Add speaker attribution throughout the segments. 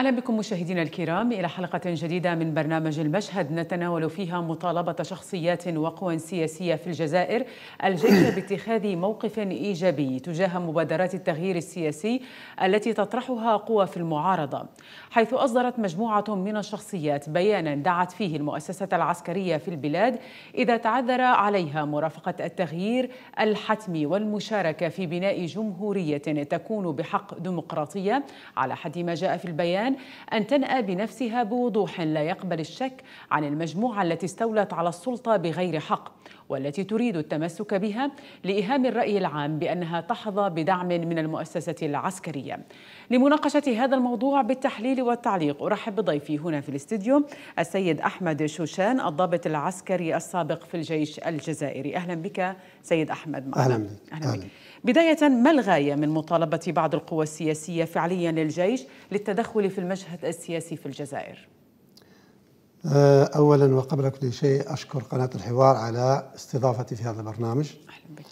Speaker 1: أهلا بكم مشاهدينا الكرام إلى حلقة جديدة من برنامج المشهد. نتناول فيها مطالبة شخصيات وقوى سياسية في الجزائر. الجيش باتخاذ موقف إيجابي تجاه مبادرات التغيير السياسي التي تطرحها قوى في المعارضة حيث أصدرت مجموعة من الشخصيات بيانا دعت فيه المؤسسة العسكرية في البلاد إذا تعذر عليها مرافقة التغيير الحتمي والمشاركة في بناء جمهورية تكون بحق ديمقراطية. على حد ما جاء في البيان البيان أن تنأى بنفسها بوضوح لا يقبل الشك عن المجموعة التي استولت على السلطة بغير حق والتي تريد التمسك بها لإيهام الرأي العام بأنها تحظى بدعم من المؤسسة العسكرية. لمناقشة هذا الموضوع بالتحليل والتعليق أرحب بضيفي هنا في الاستديو السيد أحمد شوشان الضابط العسكري السابق في الجيش الجزائري. أهلا بك سيد أحمد.
Speaker 2: معنا. أهلا,
Speaker 1: أهلا بك. بداية ما الغاية من مطالبة بعض القوى السياسية فعليا للجيش للتدخل في المشهد السياسي في الجزائر؟
Speaker 2: أه، أولا وقبل كل شيء أشكر قناة الحوار على استضافتي في هذا البرنامج
Speaker 1: أهلا بك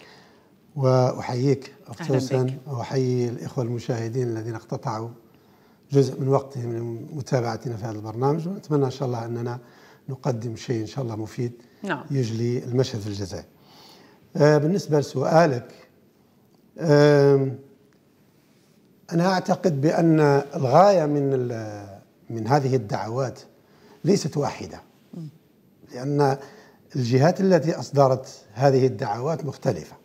Speaker 2: وأحييك خصوصا وأحيي الإخوة المشاهدين الذين اقتطعوا جزء من وقتهم لمتابعتنا في هذا البرنامج ونتمنى إن شاء الله أننا نقدم شيء إن شاء الله مفيد
Speaker 1: نعم.
Speaker 2: يجلي المشهد في الجزائر أه، بالنسبة لسؤالك أنا أعتقد بأن الغاية من من هذه الدعوات ليست واحدة. لأن الجهات التي أصدرت هذه الدعوات مختلفة.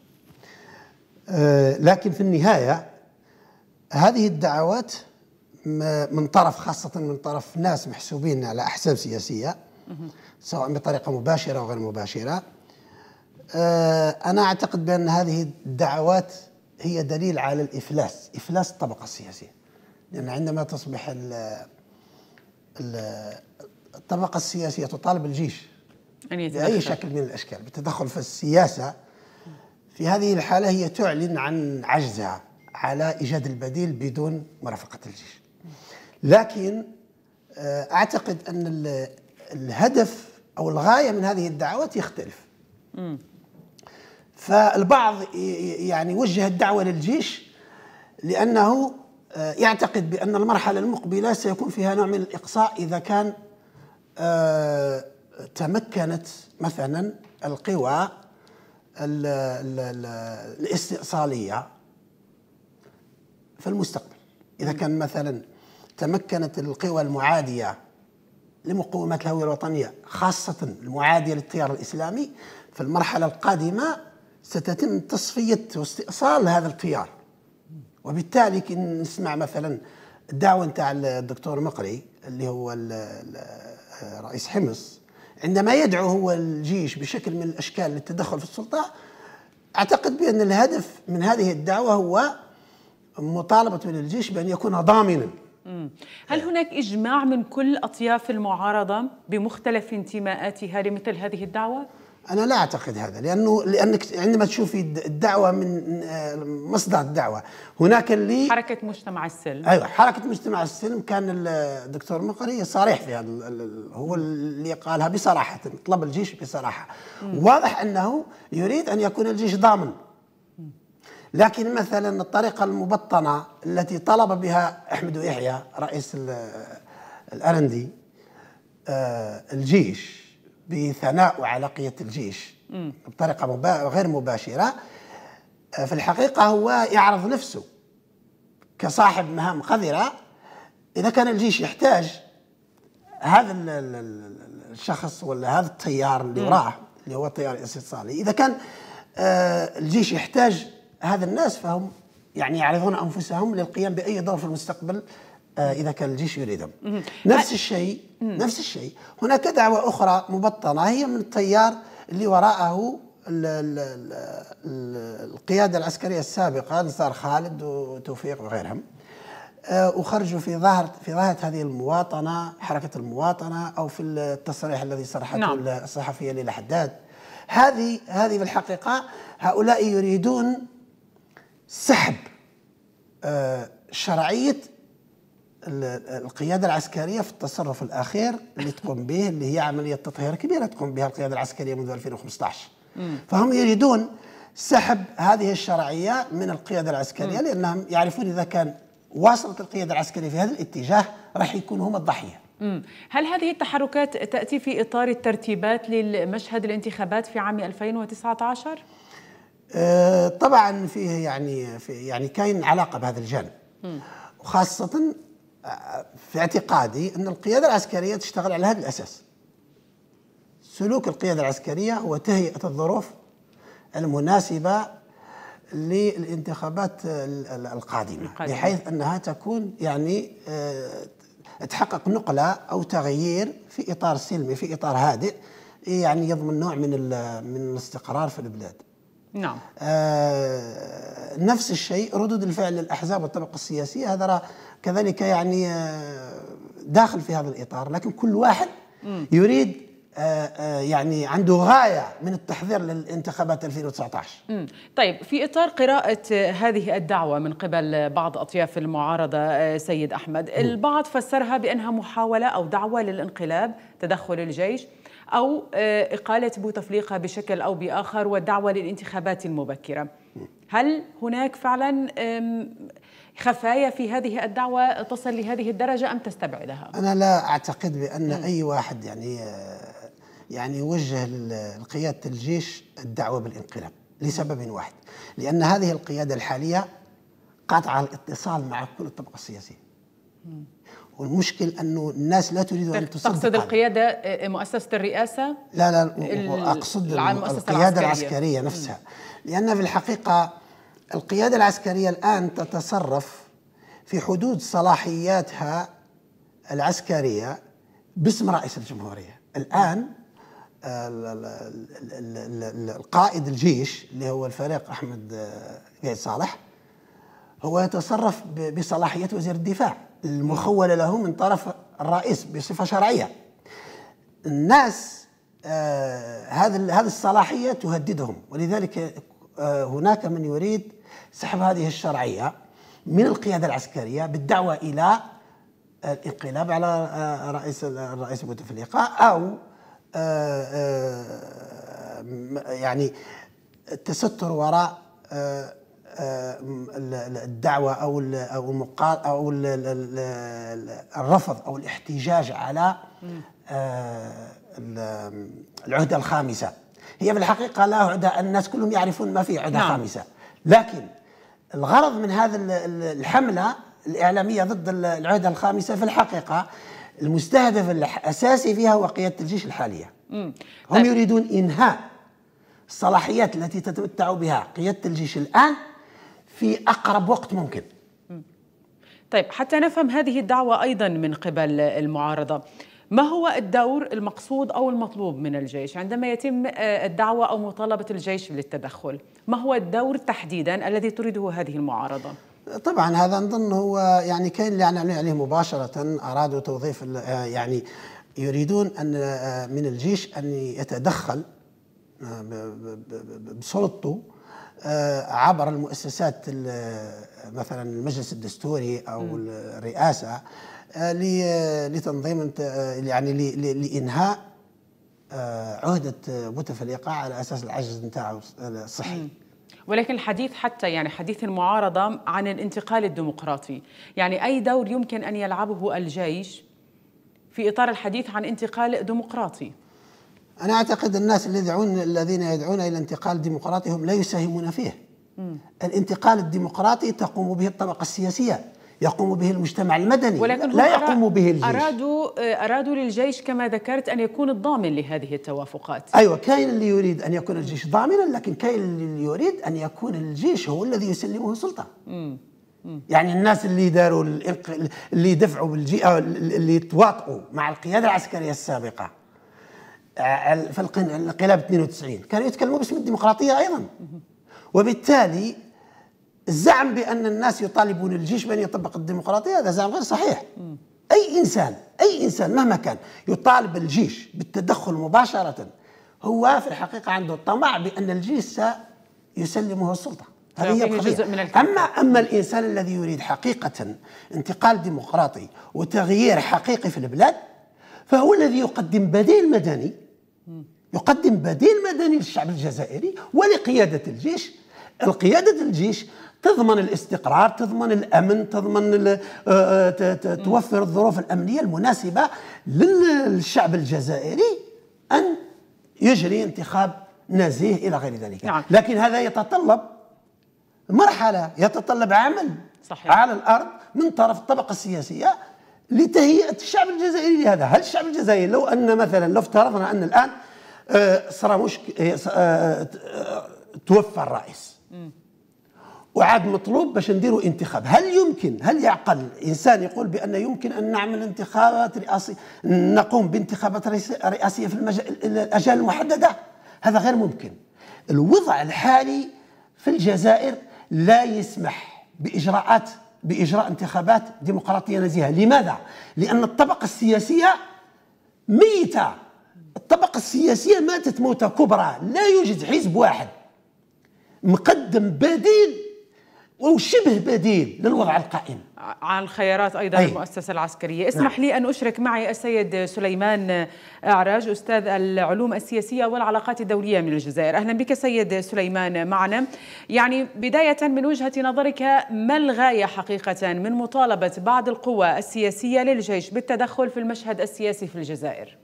Speaker 2: أه، لكن في النهاية هذه الدعوات من طرف خاصة من طرف ناس محسوبين على أحزاب سياسية سواء بطريقة مباشرة أو غير مباشرة. أه، أنا أعتقد بأن هذه الدعوات هي دليل على الإفلاس. إفلاس الطبقة السياسية لأن عندما تصبح الطبقة السياسية تطالب الجيش بأي شكل من الأشكال بالتدخل في السياسة في هذه الحالة هي تعلن عن عجزها على إيجاد البديل بدون مرافقة الجيش. لكن آه، أعتقد أن الهدف أو الغاية من هذه الدعوات يختلف. فالبعض يعني وجه الدعوة للجيش لأنه آه، يعتقد بأن المرحلة المقبلة سيكون فيها نوع من الإقصاء إذا كان آه، تمكنت مثلا القوى الاستئصالية في المستقبل. إذا كان مثلا تمكنت القوى المعادية لمقومات الهوية الوطنية خاصة المعادية للتيار الإسلامي في المرحلة القادمة ستتم تصفية واستئصال هذا التيار وبالتالي كي نسمع مثلا الدعوة نتاع الدكتور مقري اللي هو رئيس حمص عندما يدعو هو الجيش بشكل من الأشكال للتدخل في السلطة أعتقد بأن الهدف من هذه الدعوة هو مطالبة من الجيش بأن يكون ضامنا.
Speaker 1: هل هناك إجماع من كل أطياف المعارضة بمختلف انتماءاتها لمثل هذه الدعوة؟
Speaker 2: أنا لا أعتقد هذا لأنه لأنك عندما تشوفي الدعوة من مصدر الدعوة هناك اللي
Speaker 1: حركة مجتمع السلم.
Speaker 2: أيوه حركة مجتمع السلم كان الدكتور مقري صريح في هذا هو اللي قالها بصراحة طلب الجيش بصراحة. واضح أنه يريد أن يكون الجيش ضامن. لكن مثلا الطريقة المبطنة التي طلب بها أحمد يحيى رئيس الأرندي آه، الجيش بثناء وعلاقية الجيش بطريقة مبا... غير مباشرة. آه، في الحقيقة هو يعرض نفسه كصاحب مهام قذرة إذا كان الجيش يحتاج هذا الشخص ولا هذا التيار اللي وراه اللي هو التيار الاستيصالي إذا كان آه، الجيش يحتاج هذا الناس فهم يعني يعرضون أنفسهم للقيام بأي دور في المستقبل آه، إذا كان الجيش يريدهم. نفس الشيء نفس الشيء. هناك دعوة أخرى مبطنة هي من التيار اللي وراءه القيادة العسكرية السابقة نصار خالد وتوفيق وغيرهم. آه، وخرجوا في ظاهر في ظاهره هذه المواطنة حركة المواطنة أو في التصريح الذي صرحته نعم. الصحفية ليلى حداد. هذه هذه في الحقيقة هؤلاء يريدون سحب آه، شرعية القيادة العسكرية في التصرف الأخير اللي تقوم به اللي هي عملية تطهير كبيرة تقوم بها القيادة العسكرية منذ 2015 فهم يريدون سحب هذه الشرعية من القيادة العسكرية لأنهم يعرفون إذا كان واصلت القيادة العسكرية في هذا الاتجاه راح يكونوا هم الضحية.
Speaker 1: هل هذه التحركات تأتي في إطار الترتيبات للمشهد الانتخابات في عام 2019
Speaker 2: آه، طبعا فيه يعني في يعني كاين علاقة بهذا الجانب. وخاصة في اعتقادي أن القيادة العسكرية تشتغل على هذا الأساس سلوك القيادة العسكرية هو تهيئة الظروف المناسبة للانتخابات القادمة بحيث أنها تكون يعني آه، تحقق نقلة أو تغيير في إطار سلمي في إطار هادئ يعني يضمن نوع من من الاستقرار في البلاد.
Speaker 1: نعم.
Speaker 2: آه نفس الشيء ردود الفعل للاحزاب والطبقة السياسية هذا كذلك يعني آه داخل في هذا الإطار لكن كل واحد يريد آه، آه، يعني عنده غاية من التحضير للانتخابات 2019
Speaker 1: مم. طيب في إطار قراءة هذه الدعوة من قبل بعض أطياف المعارضة سيد أحمد مم. البعض فسرها بأنها محاولة أو دعوة للانقلاب تدخل الجيش أو إقالة بوتفليقه بشكل أو بآخر والدعوة للانتخابات المبكرة هل هناك فعلا خفايا في هذه الدعوة تصل لهذه الدرجة أم تستبعدها؟
Speaker 2: أنا لا أعتقد بأن أي واحد يعني يعني وجه لقيادة الجيش الدعوة بالانقلاب لسبب واحد لأن هذه القيادة الحالية قاطعة الاتصال مع كل الطبقة السياسية. والمشكل أنه الناس لا تريد أن تصدق
Speaker 1: تقصد القيادة آه، مؤسسة الرئاسة؟
Speaker 2: لا لا أقصد القيادة العسكرية. نفسها. لأن في الحقيقة القيادة العسكرية الآن تتصرف في حدود صلاحياتها العسكرية باسم رئيس الجمهورية. الآن القائد الجيش اللي هو الفريق أحمد قيد صالح هو يتصرف بصلاحية وزير الدفاع المخولة له من طرف الرئيس بصفة شرعية. الناس آه هذا هذه الصلاحية تهددهم ولذلك آه هناك من يريد سحب هذه الشرعية من القيادة العسكرية بالدعوة إلى الانقلاب على آه، رئيس الرئيس بوتفليقه أو آه، آه، يعني التستر وراء آه، الدعوة أو أو أو الرفض أو الاحتجاج على العهدة الخامسة. هي في الحقيقة لا عهده الناس كلهم يعرفون ما في عهده نعم. خامسة لكن الغرض من هذه الحملة الإعلامية ضد العهده الخامسة في الحقيقة المستهدف الأساسي فيها هو قيادة الجيش الحالية مم. هم طيب. يريدون إنهاء الصلاحيات التي تتمتع بها قيادة الجيش الآن في أقرب وقت ممكن
Speaker 1: طيب حتى نفهم هذه الدعوة أيضا من قبل المعارضة ما هو الدور المقصود أو المطلوب من الجيش؟ عندما يتم آه، الدعوة أو مطالبة الجيش للتدخل ما هو الدور تحديدا الذي تريده هذه المعارضة؟
Speaker 2: طبعا هذا نظن هو يعني كاين اللي نعلن عليه مباشرة أرادوا توظيف آه، يعني يريدون أن آه، من الجيش أن يتدخل بسلطته عبر المؤسسات مثلا المجلس الدستوري أو الرئاسة. لتنظيم يعني لإنهاء عهدة بوتفليقه على أساس العجز نتاعو الصحي.
Speaker 1: ولكن الحديث حتى يعني حديث المعارضة عن الانتقال الديمقراطي. يعني أي دور يمكن أن يلعبه الجيش في إطار الحديث عن انتقال ديمقراطي؟
Speaker 2: أنا أعتقد الناس اللي يدعون الذين يدعون إلى انتقال ديمقراطي هم لا يساهمون فيه. م. الانتقال الديمقراطي تقوم به الطبقة السياسية. يقوم به المجتمع المدني. ولكن لا يقوم به الجيش.
Speaker 1: أرادوا أرادوا للجيش كما ذكرت أن يكون الضامن لهذه التوافقات.
Speaker 2: أيوة كاين اللي يريد أن يكون الجيش ضامنا لكن كاين اللي يريد أن يكون الجيش هو الذي يسلمه السلطة. يعني الناس اللي داروا اللي دفعوا بالجي اللي تواطؤوا مع القيادة العسكرية السابقة في الانقلاب 92 كانوا يتكلموا باسم الديمقراطية أيضا. وبالتالي الزعم بأن الناس يطالبون الجيش بأن يطبق الديمقراطية هذا زعم غير صحيح. أي إنسان أي إنسان مهما كان يطالب الجيش بالتدخل مباشرة هو في الحقيقة عنده طمع بأن الجيش سيسلمه السلطة.
Speaker 1: هذه هي من
Speaker 2: أما أما الإنسان الذي يريد حقيقة انتقال ديمقراطي وتغيير حقيقي في البلاد فهو الذي يقدم بديل مدني يقدم بديل مدني للشعب الجزائري ولقيادة الجيش. القيادة الجيش تضمن الاستقرار تضمن الأمن تضمن آه، آه، توفر الظروف الأمنية المناسبة للشعب الجزائري أن يجري انتخاب نزيه إلى غير ذلك نعم. لكن هذا يتطلب مرحلة يتطلب عمل صحيح. على الأرض من طرف الطبقة السياسية لتهيئة الشعب الجزائري لهذا هل الشعب الجزائري لو أن مثلا لو افترضنا أن الآن آه، صار مشكل توفى الرئيس وعاد مطلوب باش نديروا انتخاب. هل يمكن هل يعقل انسان يقول بأن يمكن أن نعمل انتخابات رئاسيه نقوم بانتخابات رئاسية في الاجال المحددة؟ هذا غير ممكن. الوضع الحالي في الجزائر لا يسمح بإجراءات بإجراء انتخابات ديمقراطية نزيهة. لماذا؟ لأن الطبقة السياسية ميتة. الطبقة السياسية ماتت موتة كبرى. لا يوجد حزب واحد مقدم بديل وشبه بديل للوضع القائم.
Speaker 1: عن الخيارات أيضا أي. المؤسسة العسكرية. اسمح نعم. لي أن أشرك معي السيد سليمان أعراج أستاذ العلوم السياسية والعلاقات الدولية من الجزائر. أهلا بك سيد سليمان معنا. يعني بداية من وجهة نظرك ما الغاية حقيقة من مطالبة بعض القوى السياسية للجيش بالتدخل في المشهد السياسي في الجزائر؟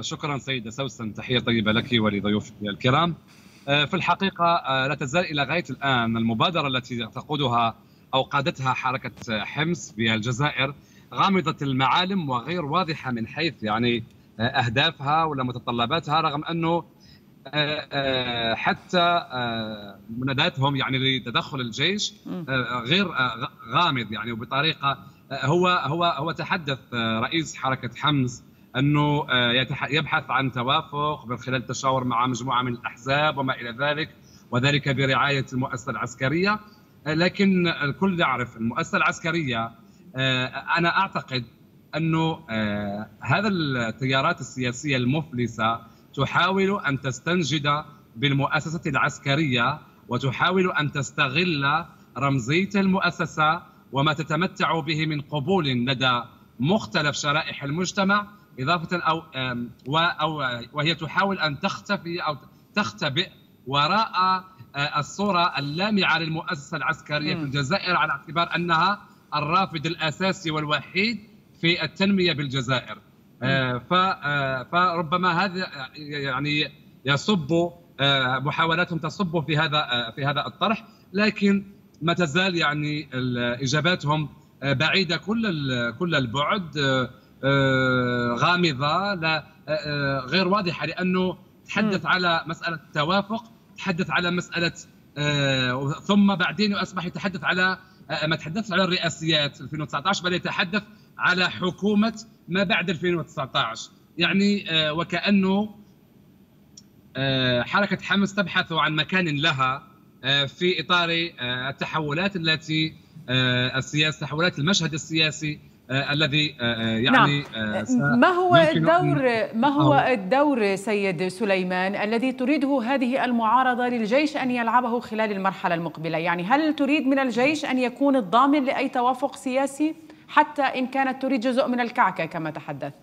Speaker 3: شكرا سيدة سوسن. تحية طيبة لك ولضيوفك الكرام. آه، في الحقيقة آه، لا تزال إلى غاية الآن المبادرة التي تقودها أو قادتها حركة حمص بالجزائر غامضة المعالم وغير واضحة من حيث يعني آه، أهدافها ولا متطلباتها رغم أنه حتى مناداتهم يعني لتدخل الجيش غير غامض يعني وبطريقة هو هو هو تحدث رئيس حركة حمص أنه آه، يبحث عن توافق من خلال التشاور مع مجموعة من الأحزاب وما إلى ذلك وذلك برعاية المؤسسة العسكرية. آه، لكن الكل يعرف المؤسسة العسكرية آه، أنا أعتقد أنه هذا التيارات السياسية المفلسة تحاول أن تستنجد بالمؤسسة العسكرية وتحاول أن تستغل رمزية المؤسسة وما تتمتع به من قبول لدى مختلف شرائح المجتمع. إضافة أو أو وهي تحاول أن تختفي أو تختبئ وراء آه، الصورة اللامعة للمؤسسة العسكرية في الجزائر على اعتبار أنها الرافد الأساسي والوحيد في التنمية بالجزائر. آه، آه، فربما هذا يعني يصب محاولاتهم تصب في هذا في هذا الطرح لكن ما تزال يعني إجاباتهم بعيدة كل كل البعد غامضة. لا آه، آه، غير واضحة لأنه تحدث على مسألة التوافق تحدث على مسألة ثم بعدين أصبح يتحدث على ما تحدث على الرئاسيات 2019 بل يتحدث على حكومة ما بعد 2019 يعني وكأنه حركة حمص تبحث عن مكان لها في إطار التحولات التي السياسة تحولات المشهد السياسي آه الذي آه, آه، يعني
Speaker 1: نعم. آه ما هو الدور ما هو الدور سيد سليمان الذي تريده هذه المعارضة للجيش أن يلعبه خلال المرحلة المقبلة؟ يعني هل تريد من الجيش أن يكون الضامن لأي توافق سياسي حتى إن كانت تريد جزء من الكعكة كما تحدثت؟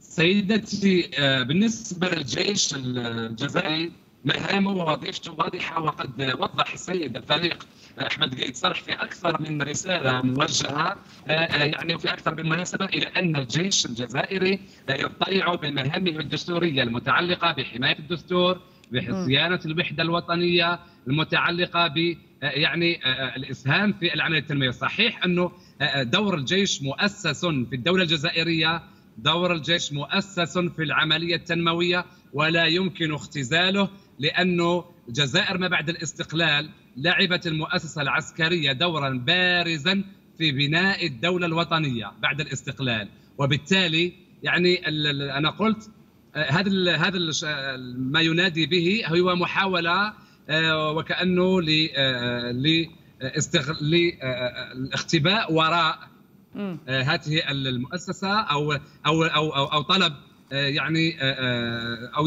Speaker 3: سيدتي آه، بالنسبة للجيش الجزائري مهامه ووظيفته واضحة وقد وضح السيد الفريق أحمد قيد صرح في أكثر من رسالة موجهة آه، آه، يعني وفي أكثر من مناسبة إلى أن الجيش الجزائري يطلع بمهامه الدستورية المتعلقة بحماية الدستور بصيانه الوحدة الوطنية المتعلقة ب آه، يعني الإسهام في العملية التنمويه، صحيح أنه دور الجيش مؤسس في الدولة الجزائرية دور الجيش مؤسس في العملية التنموية ولا يمكن اختزاله لأنه الجزائر ما بعد الاستقلال لعبت المؤسسة العسكرية دورا بارزا في بناء الدولة الوطنية بعد الاستقلال. وبالتالي يعني أنا قلت آه، هذا هذا ما ينادي به هو محاولة آه، وكأنه ل آه، لاختباء وراء هذه المؤسسة أو أو أو أو, أو طلب يعني أو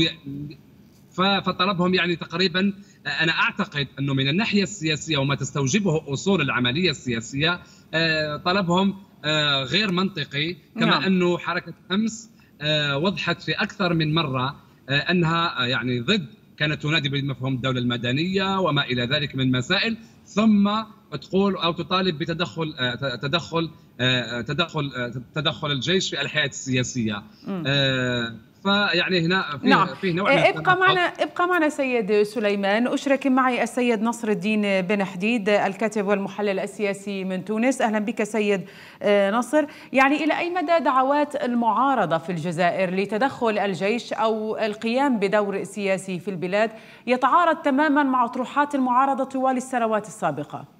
Speaker 3: فطلبهم يعني تقريبا أنا أعتقد أنه من الناحية السياسية وما تستوجبه أصول العملية السياسية آه، طلبهم آه، غير منطقي كما نعم. أنه حركة أمس آه، وضحت في أكثر من مرة أنها يعني ضد كانت تنادي بمفهوم الدولة المدنية وما إلى ذلك من مسائل ثم تقول أو تطالب بتدخل تدخل تدخل تدخل الجيش في الحياة السياسية فيعني هنا في
Speaker 1: نعم.
Speaker 3: في نوع
Speaker 1: من ابقى معنا ابقى معنا سيد سليمان. أشرك معي السيد نصر الدين بن حديد الكاتب والمحلل السياسي من تونس. أهلا بك سيد آه، نصر. يعني إلى أي مدى دعوات المعارضة في الجزائر لتدخل الجيش أو القيام بدور سياسي في البلاد يتعارض تماما مع اطروحات المعارضة طوال السنوات السابقة؟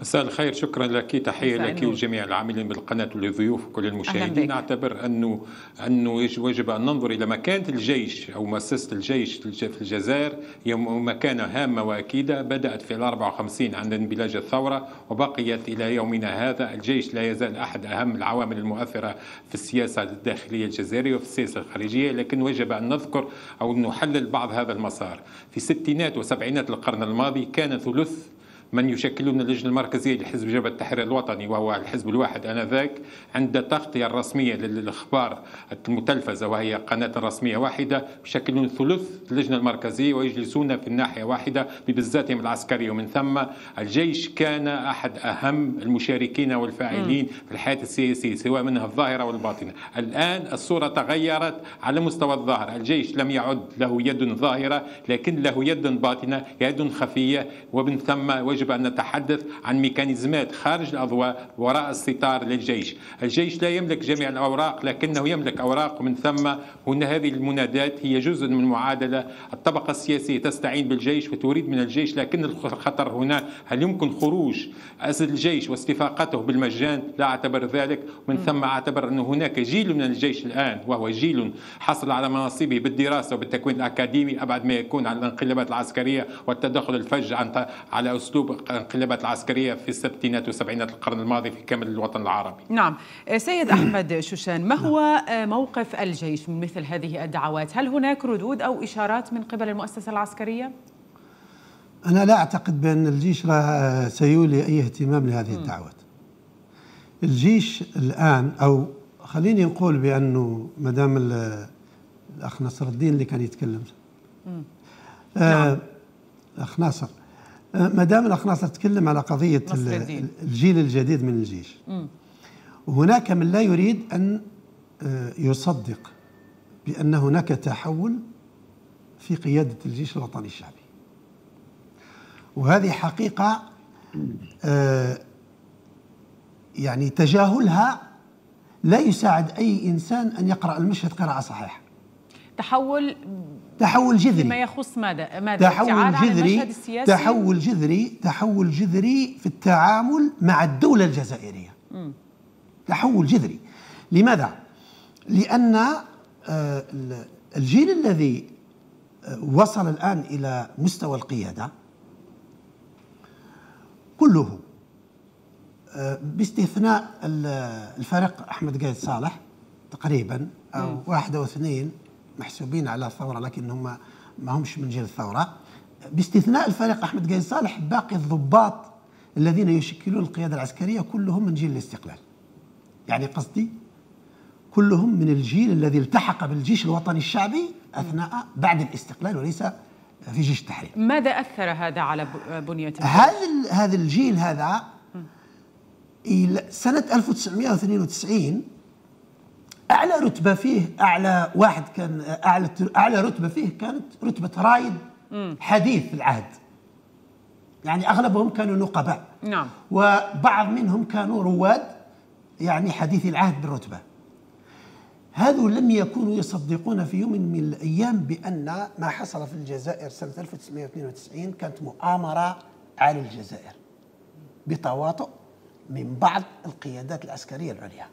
Speaker 4: مساء الخير شكرا لك تحية لك وجميع العاملين بالقناة والضيوف وكل المشاهدين. اعتبر انه أنه وجب أن ننظر إلى مكانة الجيش أو مؤسسة الجيش في الجزائر. هي مكانة هامة وأكيدة بدأت في ال 54 عند انبلاج الثورة وبقيت إلى يومنا هذا. الجيش لا يزال أحد أهم العوامل المؤثرة في السياسة الداخلية الجزائرية وفي السياسة الخارجية لكن وجب أن نذكر أو نحلل بعض هذا المسار. في ستينات وسبعينات القرن الماضي كان ثلث من يشكلون اللجنة المركزية لحزب جبهة التحرير الوطني وهو الحزب الواحد آنذاك عند التغطية الرسمية للأخبار المتلفزة وهي قناة رسمية واحدة يشكلون ثلث اللجنة المركزية ويجلسون في الناحية واحدة ببزاتهم العسكرية. ومن ثم الجيش كان أحد أهم المشاركين والفاعلين في الحياة السياسية سواء منها الظاهرة والباطنة. الآن الصورة تغيرت على مستوى الظاهر الجيش لم يعد له يد ظاهرة لكن له يد باطنة يد خفية ومن ثم وجب يجب أن نتحدث عن ميكانيزمات خارج الأضواء وراء الستار للجيش. الجيش لا يملك جميع الأوراق لكنه يملك أوراق. ومن ثم هنا هذه المنادات هي جزء من معادلة. الطبقة السياسية تستعين بالجيش وتريد من الجيش لكن الخطر هنا. هل يمكن خروج أسد الجيش واستفاقته بالمجان؟ لا أعتبر ذلك. ومن ثم أعتبر أن هناك جيل من الجيش الآن وهو جيل حصل على مناصبه بالدراسة وبالتكوين الأكاديمي. أبعد ما يكون عن الانقلابات العسكرية والتدخل الفج على أسلوب الانقلابات العسكرية في الستينات والسبعينات القرن الماضي في كامل الوطن العربي.
Speaker 1: نعم. سيد أحمد شوشان ما هو موقف الجيش من مثل هذه الدعوات؟ هل هناك ردود أو إشارات من قبل المؤسسة العسكرية؟
Speaker 2: أنا لا أعتقد بأن الجيش سيولي أي اهتمام لهذه الدعوات. الجيش الآن أو خليني نقول بأنه مدام الأخ نصر الدين اللي كان يتكلم. آه نعم. الأخ ناصر. ما دام الاخ ناصر تكلم على قضية الجيل الجديد من الجيش. هناك من لا يريد أن آه، يصدق بأن هناك تحول في قيادة الجيش الوطني الشعبي. وهذه حقيقة آه، يعني تجاهلها لا يساعد أي إنسان أن يقرأ المشهد قراءة صحيحة.
Speaker 1: تحول
Speaker 2: تحول جذري
Speaker 1: فيما يخص ماذا؟ ماذا؟
Speaker 2: تحول جذري؟ تحول جذري تحول جذري في التعامل مع الدولة الجزائرية م. تحول جذري لماذا؟ لأن آه، الجيل الذي آه، وصل الآن إلى مستوى القيادة كله آه، باستثناء الفريق أحمد قايد صالح تقريبا أو واحد أو اثنين محسوبين على الثورة لكن هم ما همش من جيل الثورة. باستثناء الفريق أحمد قايد صالح باقي الضباط الذين يشكلون القيادة العسكرية كلهم من جيل الاستقلال. يعني قصدي كلهم من الجيل الذي التحق بالجيش الوطني الشعبي أثناء بعد الاستقلال وليس في جيش التحرير.
Speaker 1: ماذا أثر هذا على بنية
Speaker 2: هذا هذا الجيل هذا سنة 1992 أعلى رتبة فيه أعلى واحد كان أعلى أعلى رتبة فيه كانت رتبة رايد حديث العهد. يعني أغلبهم كانوا نقباء.
Speaker 1: نعم.
Speaker 2: وبعض منهم كانوا رواد يعني حديث العهد بالرتبة. هذو لم يكونوا يصدقون في يوم من الأيام بأن ما حصل في الجزائر سنة 1992 كانت مؤامرة على الجزائر بتواطؤ من بعض القيادات العسكرية العليا.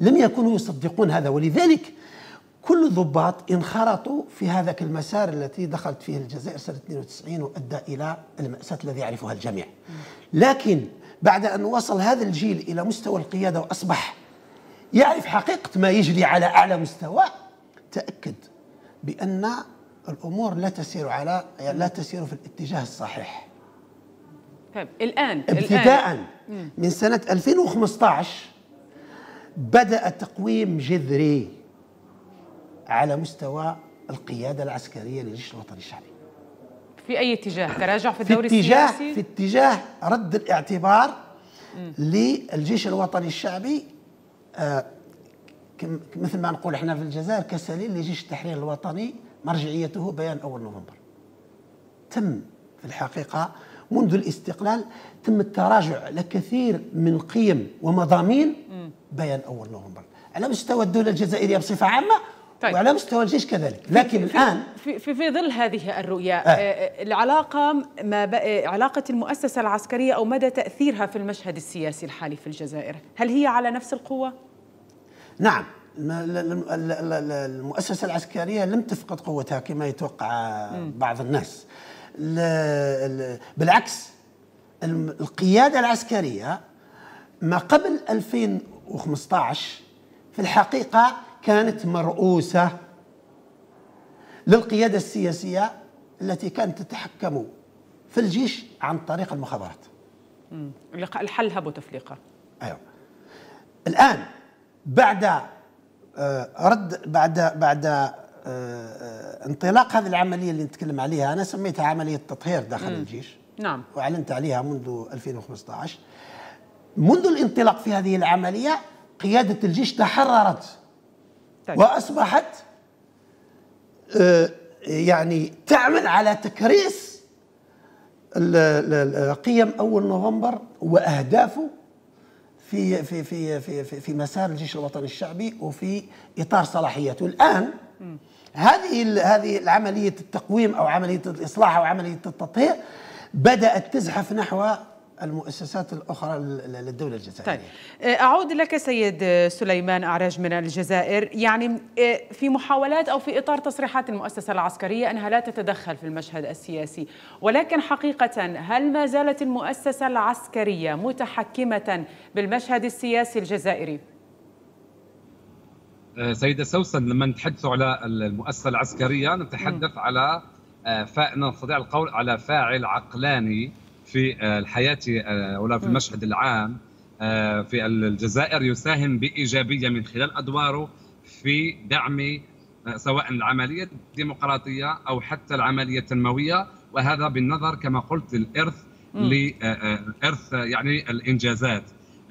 Speaker 2: لم يكونوا يصدقون هذا ولذلك كل الضباط انخرطوا في هذاك المسار التي دخلت فيه الجزائر سنة 92 وأدى إلى المأساة الذي يعرفها الجميع. لكن بعد أن وصل هذا الجيل إلى مستوى القيادة وأصبح يعرف حقيقة ما يجري على أعلى مستوى تأكد بأن الأمور لا تسير على لا تسير في الاتجاه الصحيح.
Speaker 1: طيب الآن
Speaker 2: ابتداء الآن. من سنة 2015 بدأ تقويم جذري على مستوى القيادة العسكرية للجيش الوطني الشعبي.
Speaker 1: في أي اتجاه؟ تراجع في الدوري
Speaker 2: في اتجاه
Speaker 1: السياسي؟
Speaker 2: في اتجاه رد الاعتبار للجيش الوطني الشعبي آه مثل ما نقول إحنا في الجزائر كسليل لجيش التحرير الوطني مرجعيته بيان أول نوفمبر. تم في الحقيقة منذ الاستقلال تم التراجع لكثير من قيم ومضامين. بيان أول نوفمبر. على مستوى الدولة الجزائرية بصفة عامة طيب. وعلى مستوى الجيش كذلك. لكن
Speaker 1: في
Speaker 2: الآن
Speaker 1: في, في, في ظل هذه الرؤية آه. آه. العلاقة ما علاقة المؤسسة العسكرية أو مدى تأثيرها في المشهد السياسي الحالي في الجزائر هل هي على نفس القوة؟
Speaker 2: نعم. المؤسسة العسكرية لم تفقد قوتها كما يتوقع بعض الناس. بالعكس القيادة العسكرية ما قبل 2015 في الحقيقة كانت مرؤوسة للقيادة السياسية التي كانت تتحكم في الجيش عن طريق المخابرات.
Speaker 1: الحلها بوتفليقة
Speaker 2: أيوة. الآن بعد آه، رد بعد بعد انطلاق هذه العملية اللي نتكلم عليها أنا سميتها عملية تطهير داخل م. الجيش.
Speaker 1: نعم.
Speaker 2: وأعلنت عليها منذ 2015 منذ الانطلاق في هذه العملية قيادة الجيش تحررت. طيب. وأصبحت آه، يعني تعمل على تكريس قيم أول نوفمبر وأهدافه في في في في في, في مسار الجيش الوطني الشعبي وفي إطار صلاحياته الآن هذه هذه العملية التقويم أو عملية الإصلاح أو عملية التطهير بدأت تزحف نحو المؤسسات الأخرى للدولة الجزائرية. طيب.
Speaker 1: آه، أعود لك سيد سليمان أعراج من الجزائر. يعني آه، في محاولات أو في إطار تصريحات المؤسسة العسكرية أنها لا تتدخل في المشهد السياسي. ولكن حقيقة هل ما زالت المؤسسة العسكرية متحكمة بالمشهد السياسي الجزائري؟
Speaker 3: آه، سيدة سوسن لما نتحدث على المؤسسة العسكرية نتحدث م. على نستطيع القول على فاعل عقلاني في آه، الحياة آه، ولا في المشهد العام آه، في الجزائر يساهم بإيجابية من خلال أدواره في دعم سواء العملية الديمقراطية أو حتى العملية التنموية وهذا بالنظر كما قلت للارث لارث يعني الإنجازات.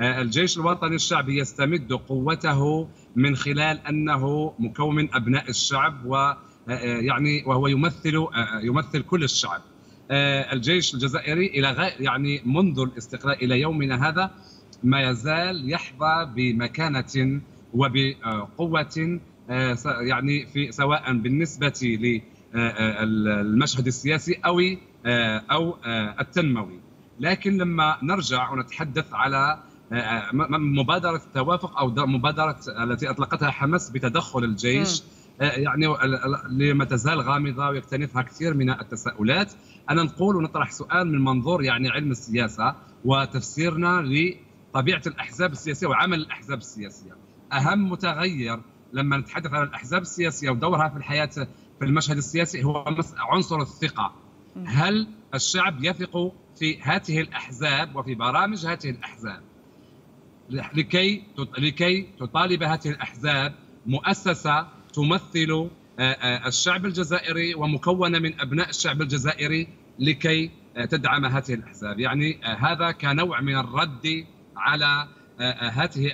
Speaker 3: الجيش الوطني الشعبي يستمد قوته من خلال أنه مكون من أبناء الشعب ويعني وهو يمثل يمثل كل الشعب. آه، الجيش الجزائري إلى يعني منذ الاستقلال إلى يومنا هذا ما يزال يحظى بمكانة وبقوة آه، يعني في سواء بالنسبة للمشهد آه، السياسي أو أو التنموي. لكن لما نرجع ونتحدث على مبادرة التوافق أو مبادرة التي أطلقتها حماس بتدخل الجيش يعني لما تزال غامضة ويكتنفها كثير من التساؤلات أنا نقول ونطرح سؤال من منظور يعني علم السياسة وتفسيرنا لطبيعة الأحزاب السياسية وعمل الأحزاب السياسية. أهم متغير لما نتحدث عن الأحزاب السياسية ودورها في الحياة في المشهد السياسي هو عنصر الثقة. هل الشعب يثق في هذه الأحزاب وفي برامج هذه الأحزاب؟ لكي لكي تطالب هذه الأحزاب مؤسسة تمثل آه، آه، الشعب الجزائري ومكونة من أبناء الشعب الجزائري لكي آه، تدعم هذه الأحزاب، يعني هذا كنوع من الرد على هذه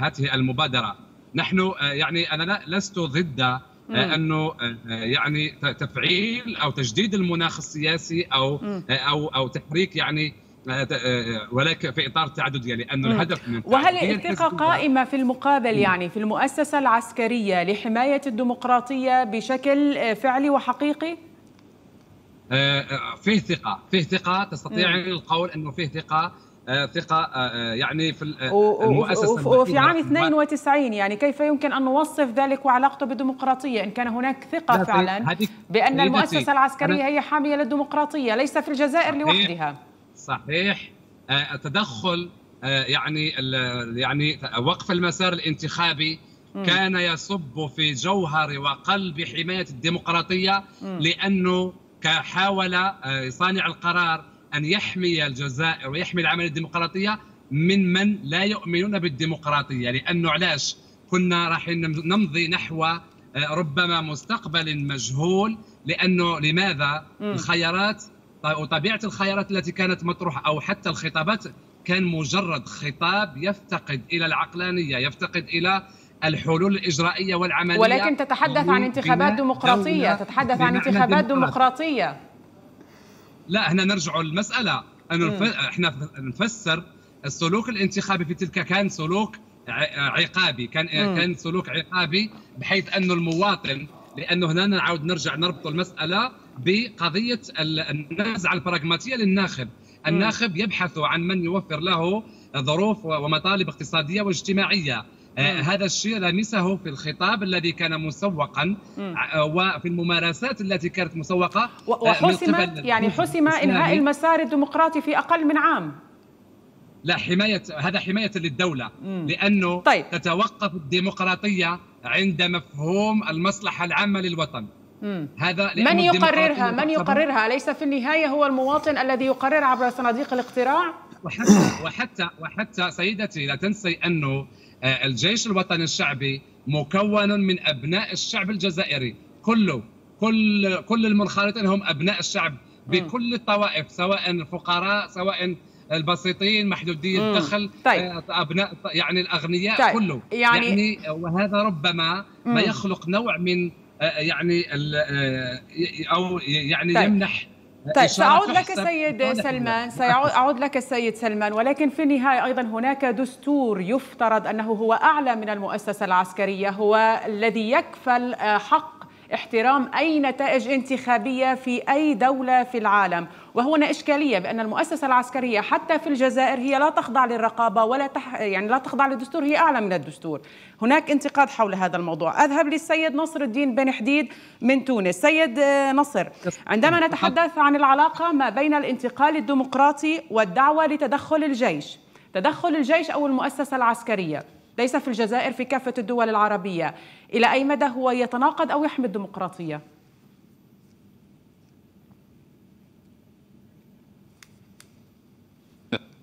Speaker 3: هذه المبادرة. نحن يعني أنا لست ضد أنه يعني تفعيل أو تجديد المناخ السياسي أو أو أو تحريك يعني ولكن في إطار التعدديه لأنه الهدف من
Speaker 1: وهل الثقة قائمة في المقابل يعني في المؤسسة العسكرية لحماية الديمقراطية بشكل آه، فعلي وحقيقي؟
Speaker 3: فيه ثقة فيه ثقة. تستطيع القول أنه فيه ثقة ثقة يعني في
Speaker 1: المؤسسة وفي عام 92 يعني كيف يمكن أن نوصف ذلك وعلاقته بالديمقراطية؟ إن كان هناك ثقة فعلا بأن المؤسسة العسكرية هي حامية للديمقراطية ليس في الجزائر لوحدها.
Speaker 3: صحيح. آه، تدخل آه، يعني يعني وقف المسار الانتخابي كان يصب في جوهر وقلب حماية الديمقراطية لأنه حاول آه، صانع القرار أن يحمي الجزائر ويحمي العملية الديمقراطية من من لا يؤمنون بالديمقراطية لأنه علاش؟ كنا راح نمضي نحو ربما مستقبل مجهول لأنه لماذا؟ الخيارات وطبيعة الخيارات التي كانت مطروحة أو حتى الخطابات كان مجرد خطاب يفتقد إلى العقلانية يفتقد إلى الحلول الإجرائية والعملية.
Speaker 1: ولكن تتحدث عن انتخابات ديمقراطية تتحدث عن انتخابات ديمقراطية.
Speaker 3: لا هنا نرجع للمساله انه إحنا نفسر السلوك الانتخابي في تلك كان سلوك عقابي كان مم. كان سلوك عقابي بحيث انه المواطن لأنه هنا نعود نرجع نربط المسألة بقضية النزعة البراغماتية للناخب. الناخب يبحث عن من يوفر له ظروف ومطالب اقتصادية واجتماعية. آه هذا الشيء لمسه في الخطاب الذي كان مسوقا آه وفي الممارسات التي كانت مسوقة
Speaker 1: آه، وحسم يعني حسم إنهاء المسار الديمقراطي في أقل من عام.
Speaker 3: لا حماية هذا حماية للدولة. لأنه طيب. تتوقف الديمقراطية عند مفهوم المصلحة العامة للوطن.
Speaker 1: هذا من يقررها؟ من يقررها؟ ليس في النهاية هو المواطن الذي يقرر عبر صناديق الاقتراع؟
Speaker 3: وحتى وحتى وحتى سيدتي لا تنسي أنه آه، الجيش الوطني الشعبي مكون من أبناء الشعب الجزائري. كله كل كل المنخرطين هم أبناء الشعب بكل الطوائف سواء الفقراء سواء البسيطين محدودي الدخل طيب. آه، ابناء يعني الأغنياء طيب. كله. يعني, يعني وهذا ربما. ما يخلق نوع من يعني أو يعني طيب. يمنح
Speaker 1: طيب سأعود لك سيد سلمان. سأعود لك السيد سلمان. ولكن في النهاية أيضا هناك دستور يفترض أنه هو أعلى من المؤسسة العسكرية هو الذي يكفل آه، حق احترام أي نتائج انتخابية في أي دولة في العالم. وهنا إشكالية بأن المؤسسة العسكرية حتى في الجزائر هي لا تخضع للرقابة ولا تح... يعني لا تخضع للدستور هي أعلى من الدستور. هناك انتقاد حول هذا الموضوع. أذهب للسيد نصر الدين بن حديد من تونس. سيد نصر عندما نتحدث عن العلاقة ما بين الانتقال الديمقراطي والدعوة لتدخل الجيش. تدخل الجيش أو المؤسسة العسكرية. ليس في الجزائر في كافة الدول العربية. إلى أي مدى هو يتناقض أو يحمي الديمقراطية؟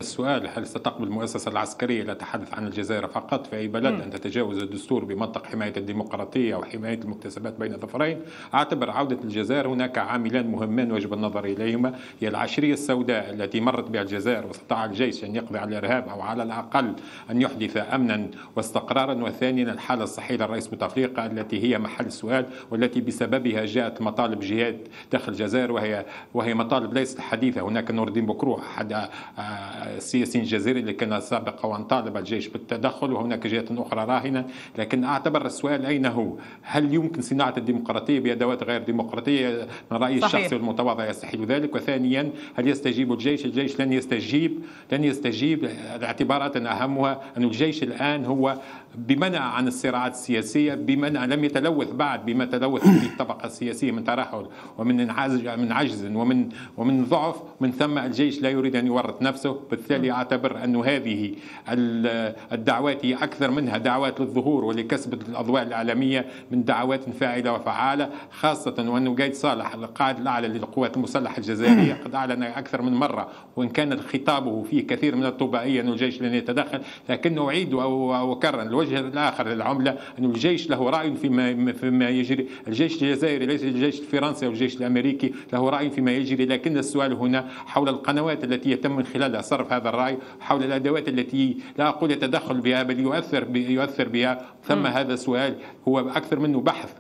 Speaker 4: السؤال هل ستقبل المؤسسة العسكرية لا تحدث عن الجزائر فقط في أي بلد؟ أن تتجاوز الدستور بمنطق حماية الديمقراطية وحماية المكتسبات بين الظفرين. أعتبر عودة الجزائر هناك عاملان مهمان وجب النظر إليهما. هي العشرية السوداء التي مرت بها الجزائر واستطاع الجيش أن يقضي على الإرهاب أو على الأقل أن يحدث أمنا. واستقرارا وثانيا الحالة الصحية للرئيس بوتفليقة التي هي محل السؤال والتي بسببها جاءت مطالب جهات داخل الجزائر. وهي وهي مطالب ليست حديثة. هناك نور الدين بكروح أحد آه، السياسي الجزائري اللي كان سابقا وان طالب الجيش بالتدخل وهناك جهات أخرى راهنة. لكن أعتبر السؤال أين هو؟ هل يمكن صناعة الديمقراطية بأدوات غير ديمقراطية؟ من رأيي الشخصي والمتواضع يستحيل ذلك. وثانيا هل يستجيب الجيش؟ الجيش لن يستجيب. لن يستجيب. اعتبارات أهمها أن الجيش الآن هو بمنع عن الصراعات السياسية بمنع لم يتلوث بعد بما تلوث به الطبقة السياسية من ترهل ومن من عجز ومن ومن ضعف. من ثم الجيش لا يريد أن يورط نفسه. بالتالي أعتبر أن هذه الدعوات هي أكثر منها دعوات للظهور ولكسب الأضواء الإعلامية من دعوات فاعلة وفعالة خاصة وأنه قايد صالح القائد الأعلى للقوات المسلحة الجزائرية قد أعلن أكثر من مرة وإن كان خطابه فيه كثير من الطبائية أن الجيش لن يتدخل لكنه أعيد وأكرر الوجه الآخر للعملة أن الجيش له رأي فيما, فيما يجري الجيش الجزائري ليس الجيش الفرنسي أو الجيش الأمريكي له رأي فيما يجري لكن السؤال هنا حول القنوات التي يتم من خلالها صرف هذا الرأي حول الأدوات التي لا أقول يتدخل بها بل يؤثر يؤثر بها. ثم هذا السؤال هو أكثر منه بحث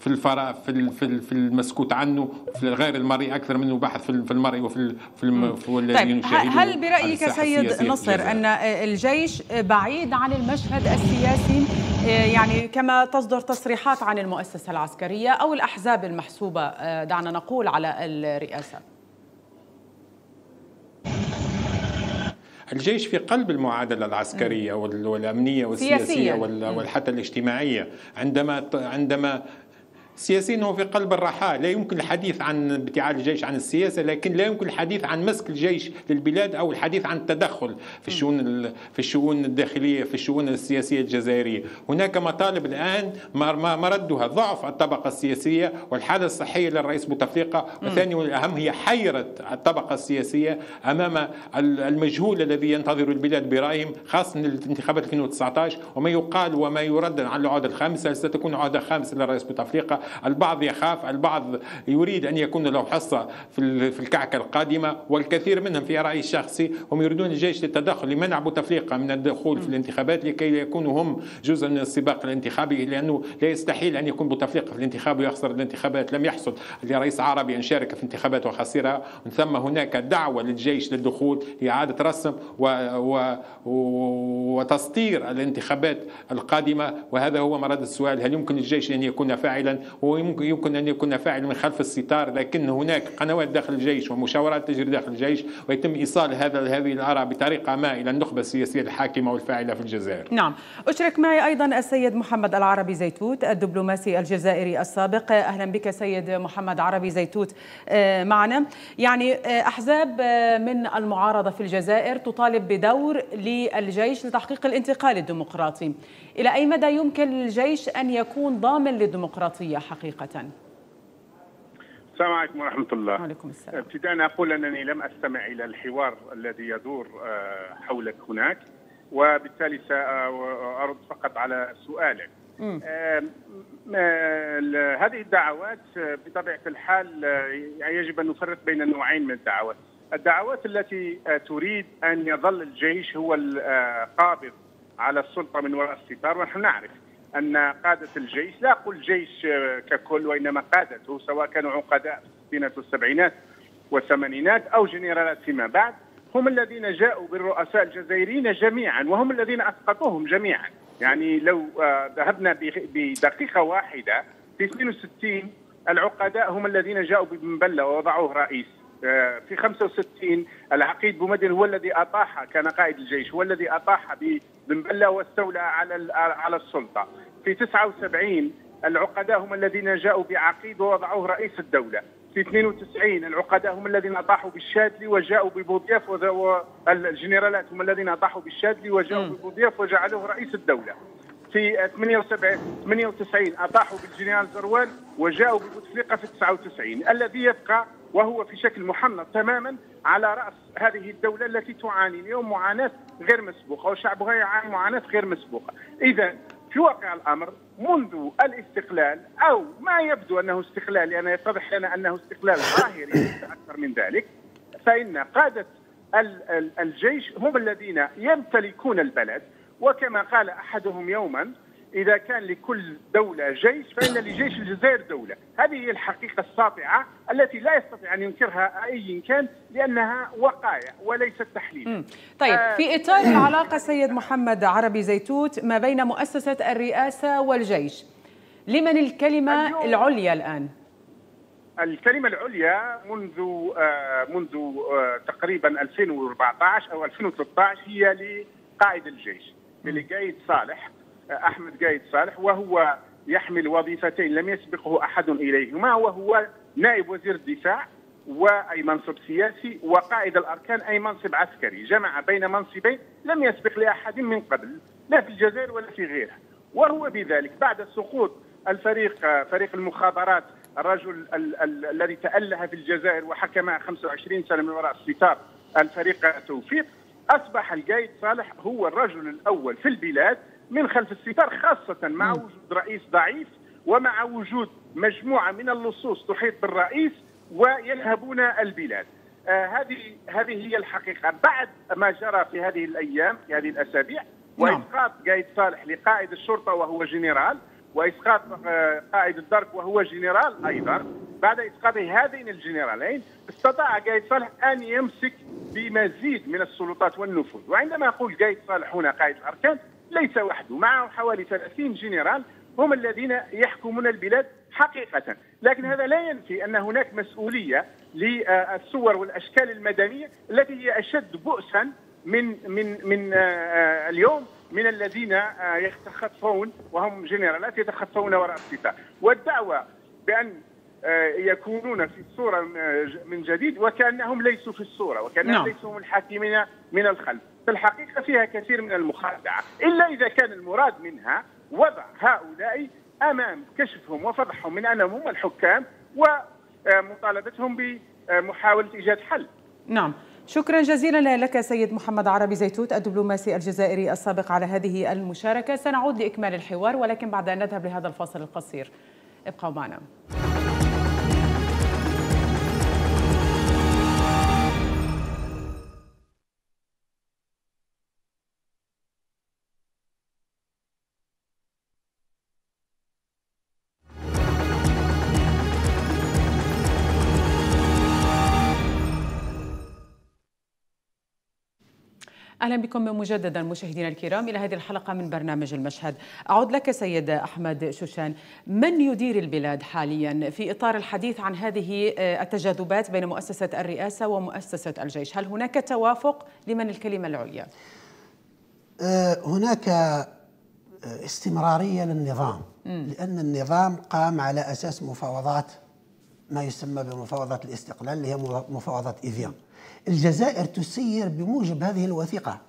Speaker 4: في الفراغ في في المسكوت عنه في غير المرئي أكثر منه بحث في المرئي وفي في,
Speaker 1: في الذي طيب هل برأيك سيد نصر أن الجيش بعيد عن المشهد السياسي يعني كما تصدر تصريحات عن المؤسسة العسكرية أو الأحزاب المحسوبة؟ دعنا نقول على الرئاسة.
Speaker 4: الجيش في قلب المعادلة العسكرية والأمنية والسياسية وحتى الاجتماعية. عندما عندما السياسيين هو في قلب الرحاة. لا يمكن الحديث عن ابتعاد الجيش عن السياسة لكن لا يمكن الحديث عن مسك الجيش للبلاد أو الحديث عن التدخل في الشؤون في الشؤون الداخلية في الشؤون السياسية الجزائرية. هناك مطالب الآن مردها ضعف الطبقة السياسية والحالة الصحية للرئيس بوتفليقة. والثاني والأهم هي حيره الطبقة السياسية أمام المجهول الذي ينتظر البلاد برأيهم خاصة الانتخابات 2019 وما يقال وما يردد عن العهده الخامسة ستكون عهده خامسة للرئيس بوتفليقة. البعض يخاف البعض يريد أن يكون له حصة في الكعكة القادمة والكثير منهم في رأيي الشخصي هم يريدون الجيش للتدخل لمنع بوتفليقة من الدخول في الانتخابات لكي يكونوا هم جزء من السباق الانتخابي لأنه لا يستحيل أن يكون بوتفليقة في الانتخاب ويخسر الانتخابات. لم يحصل لرئيس عربي أن شارك في انتخابات وخسرها. من ثم هناك دعوة للجيش للدخول لإعادة رسم و و وتسطير الانتخابات القادمة. وهذا هو مراد السؤال. هل يمكن الجيش أن يكون فاعلا؟ ويمكن يمكن أن يكون فاعلا من خلف الستار لكن هناك قنوات داخل الجيش ومشاورات تجري داخل الجيش ويتم إيصال هذا هذه الآراء بطريقة ما إلى النخبة السياسية الحاكمة والفاعلة في الجزائر.
Speaker 1: نعم. أشرك معي أيضا السيد محمد العربي زيتوت الدبلوماسي الجزائري السابق. أهلا بك سيد محمد عربي زيتوت. آه، معنا. يعني آه، أحزاب آه، من المعارضة في الجزائر تطالب بدور للجيش لتحقيق الانتقال الديمقراطي. إلى أي مدى يمكن للجيش أن يكون ضامن للديمقراطية؟ حقيقة؟
Speaker 5: السلام عليكم ورحمة الله.
Speaker 1: وعليكم السلام.
Speaker 5: ابتداء أقول أنني لم أستمع إلى الحوار الذي يدور آه، حولك هناك وبالتالي سأرد فقط على سؤالك. هذه الدعوات آه، بطبيعة الحال آه، يجب أن نفرق بين نوعين من الدعوات. الدعوات التي تريد أن يظل الجيش هو القابض على السلطة من وراء الستار ونحن نعرف. أن قادة الجيش لا أقول جيش ككل وإنما قادته سواء كانوا عقداء في الستينات والسبعينات والثمانينات أو جنرالات فيما بعد هم الذين جاءوا بالرؤساء الجزائريين جميعا وهم الذين أسقطوهم جميعا. يعني لو آه، ذهبنا بدقيقة واحدة في 62 العقداء هم الذين جاءوا ببن بله ووضعوه رئيس. آه، في 65 العقيد بومدين هو الذي أطاح كان قائد الجيش هو الذي أطاح بن بله واستولى على على السلطة. في 79 العقداء هم الذين جاءوا بعقيد ووضعوه رئيس الدولة. في 92 العقداء هم الذين طاحوا بالشاذلي وجاءوا ببوضياف والجنرالات هم الذين طاحوا بالشاذلي وجاءوا ببوضياف وجعلوه رئيس الدولة. في 78 98 أطاحوا بالجنرال زروان وجاءوا ببوتفليقه في 99 الذي يبقى وهو في شكل محنط تماما على رأس هذه الدولة التي تعاني اليوم معاناة غير مسبوقة وشعبها يعاني معاناة غير مسبوقة، إذا في واقع الأمر منذ الاستقلال أو ما يبدو أنه استقلال لأن يتضح لنا أنه استقلال ظاهري أكثر من ذلك فإن قادة الجيش هم الذين يمتلكون البلد وكما قال أحدهم يوما إذا كان لكل دولة جيش فإن لجيش الجزائر دولة، هذه هي الحقيقة الساطعة التي لا يستطيع أن ينكرها أي كان لأنها وقائع وليست تحليل.
Speaker 1: طيب آه في إطار العلاقة سيد محمد عربي زيتوت ما بين مؤسسة الرئاسة والجيش. لمن الكلمة العليا الآن؟
Speaker 5: الكلمة العليا منذ آه منذ آه تقريبا 2014 أو 2013 هي لقائد الجيش لقايد صالح. أحمد قايد صالح وهو يحمل وظيفتين لم يسبقه أحد إليهما وهو نائب وزير الدفاع وأي منصب سياسي وقائد الأركان أي منصب عسكري، جمع بين منصبين لم يسبق لأحد من قبل لا في الجزائر ولا في غيرها، وهو بذلك بعد سقوط الفريق فريق المخابرات الرجل الذي تأله في الجزائر وحكم 25 سنة من وراء الستار الفريق توفيق أصبح القايد صالح هو الرجل الأول في البلاد من خلف الستار خاصة مع وجود رئيس ضعيف ومع وجود مجموعة من اللصوص تحيط بالرئيس وينهبون البلاد. آه هذه هذه هي الحقيقة. بعد ما جرى في هذه الأيام في هذه الأسابيع نعم. وإسقاط قايد صالح لقائد الشرطة وهو جنرال وإسقاط آه قائد الدرك وهو جنرال أيضا بعد إسقاط هذين الجنرالين استطاع قايد صالح أن يمسك بمزيد من السلطات والنفوذ. وعندما أقول قايد صالح هنا قائد الأركان ليس وحده معه حوالي 30 جنرال هم الذين يحكمون البلاد حقيقة. لكن هذا لا ينفي أن هناك مسؤولية للصور والأشكال المدنية التي هي أشد بؤسا من من من آه، اليوم من الذين آه، يتخطفون وهم جنرالات يتخطفون وراء الستار والدعوة آه، يكونون في الصورة من جديد وكأنهم ليسوا في الصورة وكأنهم نعم. ليسوا الحاكمين من الخلف. في الحقيقة فيها كثير من المخادعة إلا إذا كان المراد منها وضع هؤلاء أمام كشفهم وفضحهم من أنهم هم الحكام ومطالبتهم بمحاولة إيجاد حل.
Speaker 1: نعم. شكرا جزيلا لك سيد محمد عربي زيتوت الدبلوماسي الجزائري السابق على هذه المشاركة. سنعود لإكمال الحوار ولكن بعد أن نذهب لهذا الفاصل القصير. ابقوا معنا. أهلا بكم مجددا مشاهدينا الكرام إلى هذه الحلقة من برنامج المشهد. أعود لك سيد أحمد شوشان، من يدير البلاد حاليا في إطار الحديث عن هذه آه، التجاذبات بين مؤسسة الرئاسة ومؤسسة الجيش؟ هل هناك توافق لمن الكلمة العليا؟
Speaker 2: آه، هناك آه، استمرارية للنظام لأن النظام قام على أساس مفاوضات ما يسمى بمفاوضات الاستقلال اللي هي مفاوضات ايفيان. الجزائر تسير بموجب هذه الوثيقة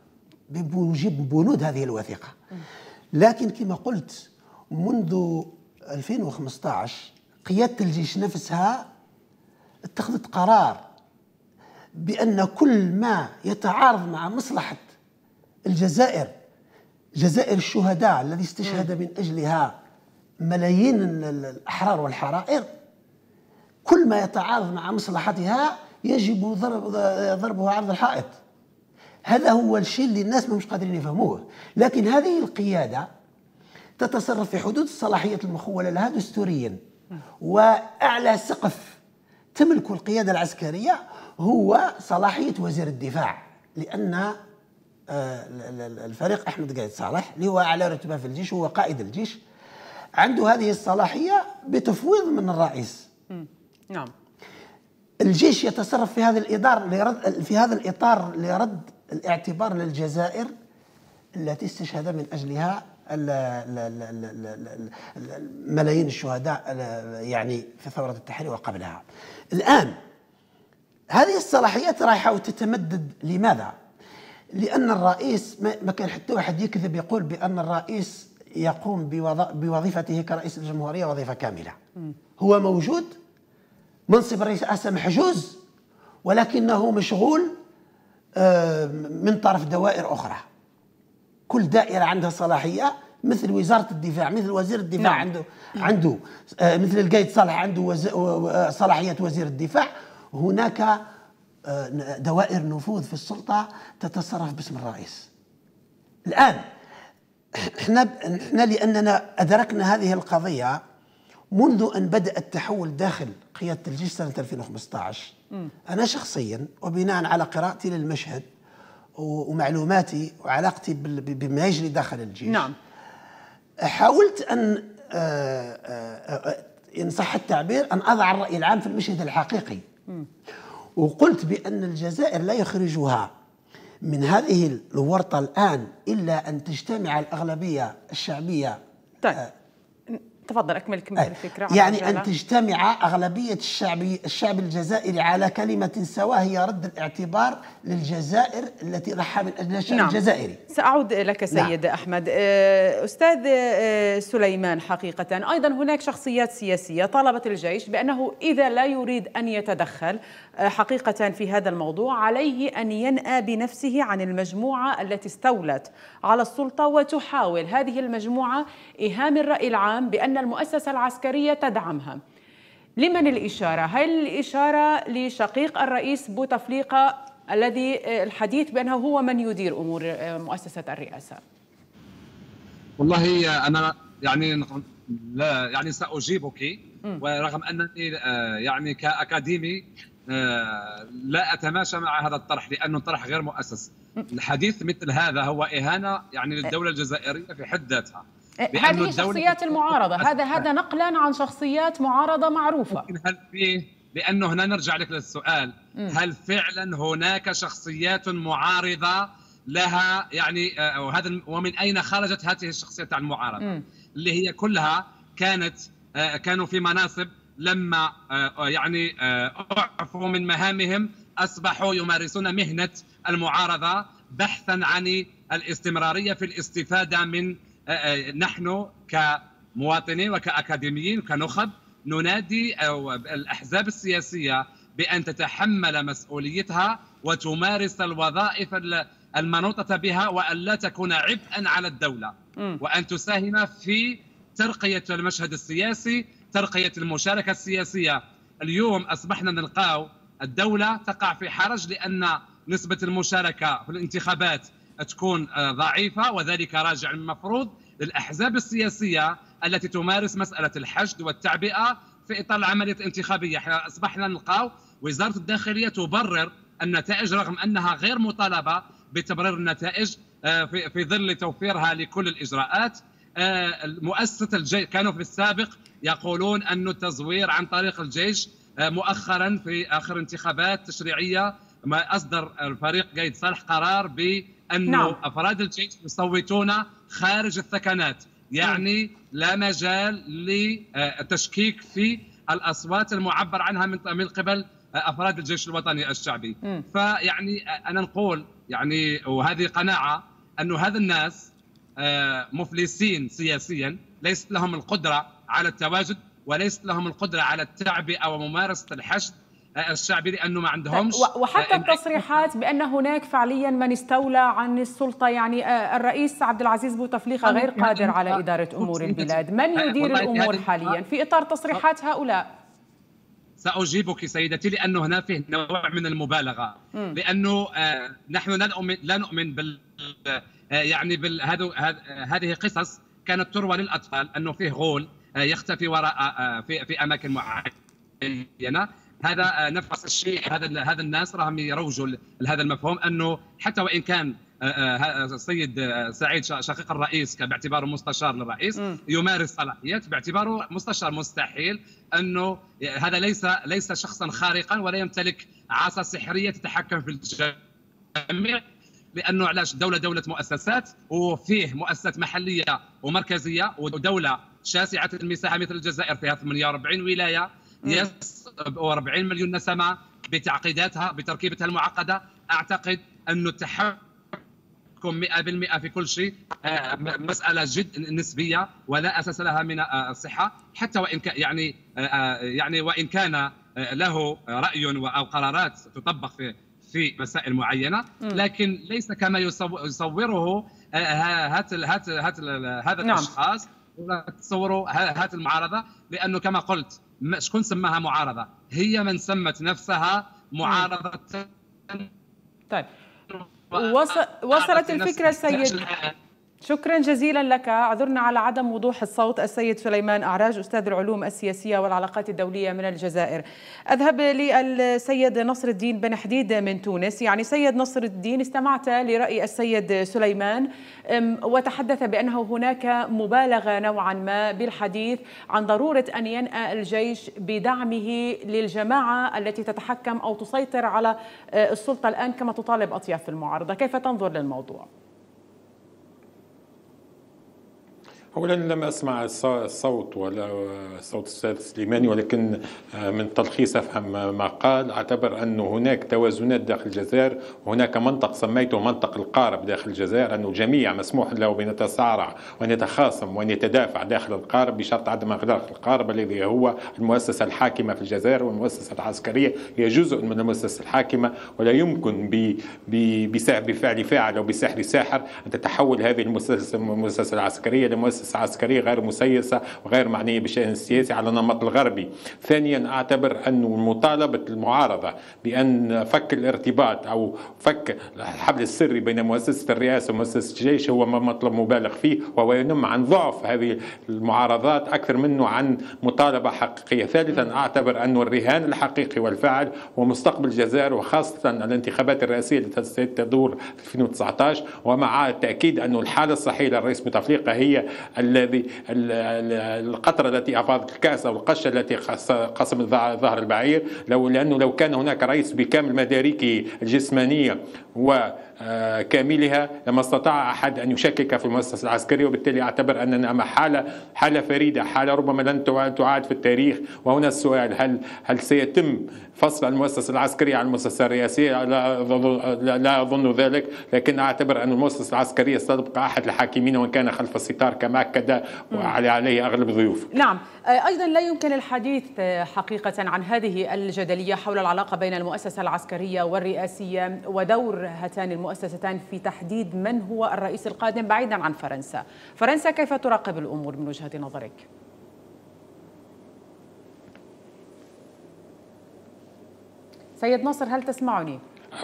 Speaker 2: بموجب بنود هذه الوثيقة. لكن كما قلت منذ 2015 قيادة الجيش نفسها اتخذت قرار بأن كل ما يتعارض مع مصلحة الجزائر جزائر الشهداء الذي استشهد من أجلها ملايين الأحرار والحرائر كل ما يتعارض مع مصلحتها يجب ضرب ضربه عرض الحائط. هذا هو الشيء اللي الناس مش قادرين يفهموه. لكن هذه القيادة تتصرف في حدود الصلاحية المخولة لها دستوريا. وأعلى سقف تملك القيادة العسكرية هو صلاحية وزير الدفاع لأن آه، الفريق أحمد قايد صالح اللي هو أعلى رتبة في الجيش هو قائد الجيش عنده هذه الصلاحية بتفويض من الرئيس. نعم. الجيش يتصرف في هذا الإطار لرد في هذا الإطار لرد الاعتبار للجزائر التي استشهد من أجلها ملايين الشهداء يعني في ثورة التحرير وقبلها. الآن هذه الصلاحيات رايحة وتتمدد. لماذا؟ لأن الرئيس ما كان حتى واحد يكذب يقول بأن الرئيس يقوم بوظيفته كرئيس الجمهورية وظيفة كاملة. هو موجود منصب الرئاسة محجوز ولكنه مشغول آه، من طرف دوائر أخرى. كل دائرة عندها صلاحية مثل وزارة الدفاع مثل وزير الدفاع نعم. عنده عنده آه، مثل القايد صالح عنده آه، صلاحية وزير الدفاع. هناك دوائر نفوذ في السلطة تتصرف باسم الرئيس. الآن إحنا إحنا لأننا أدركنا هذه القضية منذ أن بدأ التحول داخل قيادة الجيش سنة 2015 م. أنا شخصيا وبناء على قراءتي للمشهد ومعلوماتي وعلاقتي بما يجري داخل الجيش نعم حاولت أن آه، آه، آه، إن صح التعبير أن أضع الرأي العام في المشهد الحقيقي م. وقلت بأن الجزائر لا يخرجها من هذه الورطة الآن إلا أن تجتمع الأغلبية الشعبية
Speaker 1: طيب تفضل أكمل كمل الفكرة
Speaker 2: يعني أن تجتمع أغلبية الشعب الشعب الجزائري على كلمة سواء هي رد الاعتبار للجزائر التي ضحى من اجلها الشعب نعم. الجزائري.
Speaker 1: سأعود لك سيد نعم. أحمد. آه، أستاذ آه، سليمان حقيقة. أيضا هناك شخصيات سياسية طالبت الجيش بأنه إذا لا يريد أن يتدخل آه، حقيقة في هذا الموضوع عليه أن ينأى بنفسه عن المجموعة التي استولت على السلطة وتحاول. هذه المجموعة إيهام الرأي العام بأن المؤسسة العسكرية تدعمها. لمن الإشارة؟ هل الإشارة لشقيق الرئيس بوتفليقة الذي آه، الحديث بأنه هو من يدير أمور آه، مؤسسة الرئاسة؟
Speaker 3: والله أنا يعني لا يعني سأجيبك. ورغم أنني آه، يعني كأكاديمي لا أتماشى مع هذا الطرح لأنه طرح غير مؤسس. الحديث مثل هذا هو إهانة يعني للدولة الجزائرية في حد ذاتها.
Speaker 1: هذه شخصيات المعارضة. هذا هذا نقلا عن شخصيات معارضة معروفة.
Speaker 3: هل فيه لأنه هنا نرجع لك للسؤال. هل فعلا هناك شخصيات معارضة لها؟ يعني آه، وهذا ومن أين خرجت هذه الشخصيات المعارضه اللي هي كلها كانت آه، كانوا في مناصب لما يعني أعفوا من مهامهم أصبحوا يمارسون مهنة المعارضة بحثا عن الاستمرارية في الاستفادة من نحن كمواطنين وكأكاديميين وكنخب ننادي الأحزاب السياسية بأن تتحمل مسؤوليتها وتمارس الوظائف المنوطة بها وأن لا تكون عبئا على الدولة. وأن تساهم في ترقية المشهد السياسي ترقية المشاركة السياسية. اليوم أصبحنا نلقاو الدولة تقع في حرج لأن نسبة المشاركة في الانتخابات تكون آه، ضعيفة وذلك راجع المفروض للأحزاب السياسية التي تمارس مسألة الحشد والتعبئة في إطار العملية الانتخابية إحنا أصبحنا نلقاو وزارة الداخلية تبرر النتائج رغم أنها غير مطالبة بتبرير النتائج آه، في ظل توفيرها لكل الإجراءات آه، مؤسسه الجيش كانوا في السابق يقولون أن التزوير عن طريق الجيش آه، مؤخرا في آخر انتخابات تشريعية ما أصدر الفريق قيد صالح قرار بأن نعم. أفراد الجيش يصوتون خارج الثكنات يعني لا مجال للتشكيك في الأصوات المعبر عنها من من قبل أفراد الجيش الوطني الشعبي م. فيعني أنا نقول يعني وهذه قناعة أنه هذا الناس آه، مفلسين سياسيا ليست لهم القدرة على التواجد وليست لهم القدرة على التعبئة وممارسة الحشد الشعبي لأنه ما عندهمش
Speaker 1: وحتى التصريحات بأن هناك فعليا من استولى عن السلطة يعني آه، الرئيس عبد العزيز بوتفليقه غير قادر على إدارة أمور البلاد، من يدير الأمور حاليا؟ في إطار تصريحات هؤلاء؟
Speaker 3: سأجيبك سيدتي لأنه هنا فيه نوع من المبالغة. لأنه آه نحن لا نؤمن لا نؤمن بال آه يعني بال هذه قصص كانت تروى للأطفال أنه فيه غول آه يختفي وراء آه في في أماكن معينة. هذا آه، نفس الشيء هذا هذا الناس راهم يروجوا لهذا المفهوم أنه حتى وإن كان السيد آه، آه، سعيد شقيق الرئيس باعتباره مستشار للرئيس يمارس صلاحيات باعتباره مستشار مستحيل أنه هذا ليس ليس شخصا خارقا ولا يمتلك عصا سحرية تتحكم في الجميع لأنه علاش؟ الدولة دولة مؤسسات وفيه مؤسسات محلية ومركزية ودولة شاسعة المساحه مثل الجزائر فيها 48 ولاية يس 40 مليون نسمة بتعقيداتها بتركيبتها المعقدة. أعتقد انه التحكم 100% في كل شيء آه، مسألة جد نسبية ولا أساس لها من آه، الصحه حتى وإن كان يعني آه، يعني وإن كان له رأي أو قرارات تطبق في في مسائل معينة. لكن ليس كما يصوره هات هات هات هذا نعم. الأشخاص تصوروا هات المعارضة. لأنه كما قلت شكون سماها معارضة؟ هي من سمت نفسها معارضة.
Speaker 1: طيب. وصلت الفكرة سيد شكرا جزيلا لك. أعذرنا على عدم وضوح الصوت. السيد سليمان أعراج أستاذ العلوم السياسية والعلاقات الدولية من الجزائر. أذهب للسيد نصر الدين بن حديد من تونس. يعني سيد نصر الدين استمعت لرأي السيد سليمان وتحدث بأنه هناك مبالغة نوعا ما بالحديث عن ضرورة أن ينأى الجيش بدعمه للجماعة التي تتحكم أو تسيطر على أه، السلطة الآن كما تطالب أطياف المعارضة. كيف تنظر للموضوع؟
Speaker 4: اولا لم أسمع الصوت ولا صوت الاستاذ سليماني ولكن آه، من تلخيص أفهم ما قال. أعتبر أن هناك توازنات داخل الجزائر وهناك منطق سميته منطق القارب داخل الجزائر انه الجميع مسموح له بان يتصارع وان يتخاصم وان يتدافع داخل القارب بشرط عدم اغلاق القارب الذي هو المؤسسة الحاكمة في الجزائر والمؤسسة العسكرية. هي جزء من المؤسسة الحاكمة ولا يمكن بفعل فاعل أو بسحر ساحر أن تتحول هذه المؤسسه المؤسسة العسكرية لمؤسسة مؤسسة عسكرية غير مسيسة وغير معنية بالشأن السياسي على النمط الغربي. ثانيا أعتبر أن مطالبة المعارضة بأن فك الارتباط أو فك الحبل السري بين مؤسسة الرئاسة ومؤسسة الجيش هو مطلب مبالغ فيه وهو ينم عن ضعف هذه المعارضات أكثر منه عن مطالبة حقيقية. ثالثا أعتبر أن الرهان الحقيقي والفاعل هو مستقبل الجزائر وخاصة الانتخابات الرئاسية التي تدور في 2019 ومع التأكيد أن الحالة الصحية للرئيس بوتفليقة هي الذي القطره التي أفاضت الكأس أو القشه التي قسمت ظهر البعير لو لأنه لو كان هناك رئيس بكامل مداركه الجسمانية و كاملها لما استطاع أحد أن يشكك في المؤسسة العسكرية وبالتالي أعتبر أننا امام حالة حالة فريدة حالة ربما لن تعاد في التاريخ. وهنا السؤال هل هل سيتم فصل المؤسسة العسكرية عن المؤسسة الرئاسية؟ لا, لا أظن ذلك. لكن أعتبر أن المؤسسة العسكرية ستبقى أحد الحاكمين وإن كان خلف الستار كما اكد عليه أغلب الضيوف
Speaker 1: نعم. آه، أيضا لا يمكن الحديث آه، حقيقة عن هذه الجدلية حول العلاقة بين المؤسسة العسكرية والرئاسية ودور هاتان المؤسسة المؤسستان في تحديد من هو الرئيس القادم بعيدا عن فرنسا فرنسا كيف تراقب الأمور من وجهة نظرك؟ سيد ناصر هل تسمعني؟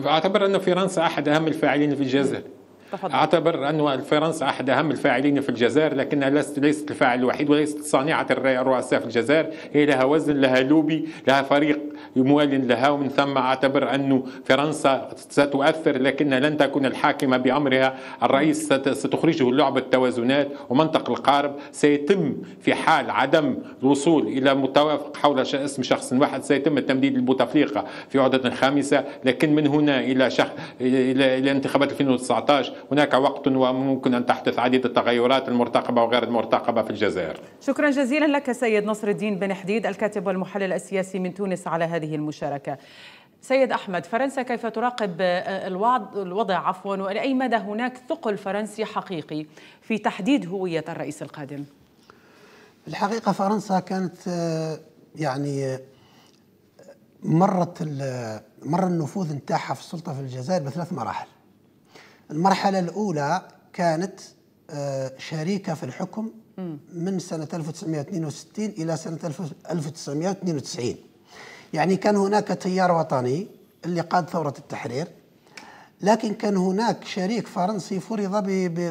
Speaker 4: أعتبر أن فرنسا أحد أهم الفاعلين في الجزائر تفضل. أعتبر أن فرنسا أحد أهم الفاعلين في الجزائر لكنها ليست ليست الفاعل الوحيد وليست صانعة الرؤساء في الجزائر. هي لها وزن لها لوبي لها فريق موال لها ومن ثم أعتبر أن فرنسا ستؤثر لكنها لن تكون الحاكمة بأمرها. الرئيس ستخرجه لعبه توازنات ومنطق القارب سيتم في حال عدم الوصول إلى متوافق حول اسم شخص واحد. سيتم التمديد لبوتفليقة في عهده خامسة لكن من هنا إلى شخ... إلى انتخابات 2019 هناك وقت وممكن أن تحدث عديد التغيرات المرتقبة وغير المرتقبة في الجزائر.
Speaker 1: شكرا جزيلا لك سيد نصر الدين بن حديد الكاتب والمحلل السياسي من تونس على هذه المشاركة. سيد أحمد فرنسا كيف تراقب الوضع عفوا؟ ولأي مدى هناك ثقل فرنسي حقيقي في تحديد هوية الرئيس القادم؟
Speaker 2: الحقيقة فرنسا كانت يعني مرت مر النفوذ نتاعها في السلطة في الجزائر بثلاث مراحل. المرحلة الأولى كانت آه، شريكة في الحكم من سنة 1962 إلى سنة 1992 يعني كان هناك تيار وطني اللي قاد ثورة التحرير لكن كان هناك شريك فرنسي فرض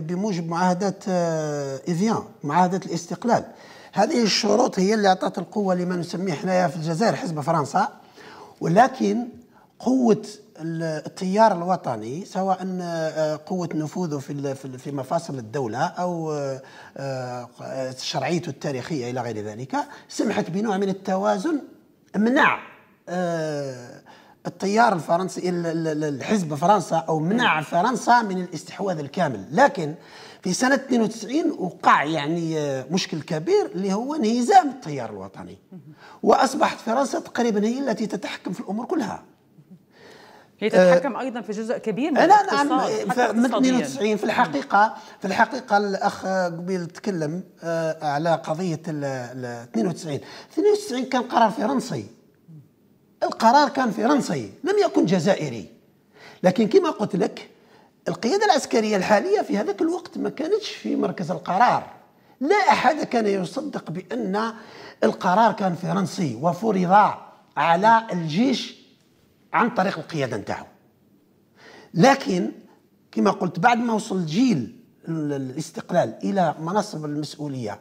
Speaker 2: بموجب معاهدات آه، إيفيان معاهدة الاستقلال. هذه الشروط هي اللي أعطت القوة لما نسميه حنايا في الجزائر حزب فرنسا. ولكن قوة التيار الوطني سواء آه، قوة نفوذه في في مفاصل الدولة أو آه، شرعيته التاريخية إلى غير ذلك سمحت بنوع من التوازن منع آه، التيار الفرنسي الحزب فرنسا أو منع فرنسا من الاستحواذ الكامل. لكن في سنة 92 وقع يعني مشكل كبير اللي هو انهزام التيار الوطني. وأصبحت فرنسا تقريبا هي التي تتحكم في الأمور كلها.
Speaker 1: هي تتحكم أيضا في جزء كبير من
Speaker 2: لا نعم من 92 في الحقيقة في الحقيقة الأخ قبيل تكلم آه، على قضية ال 92 92 كان قرار فرنسي. القرار كان فرنسي لم يكن جزائري. لكن كما قلت لك القيادة العسكرية الحالية في هذاك الوقت ما كانتش في مركز القرار. لا أحد كان يصدق بأن القرار كان فرنسي وفرض على الجيش عن طريق القيادة نتاعو. لكن كما قلت بعد ما وصل جيل الاستقلال إلى مناصب المسؤولية